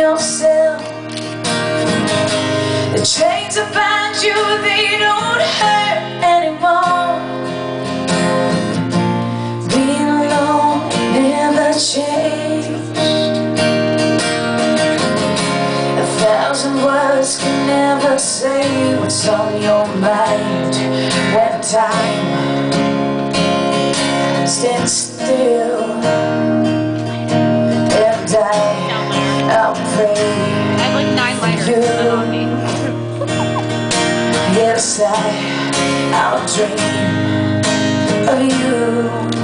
yourself. The chains that bind you, they don't hurt anymore. Being alone never changed A thousand words can never say what's on your mind When time Yes, I, I'll dream of you.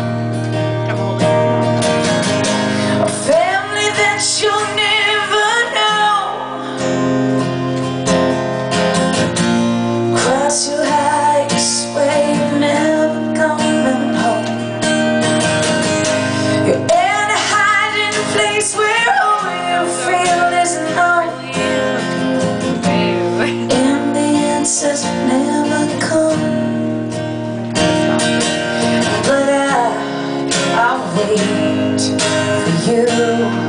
Wait for you.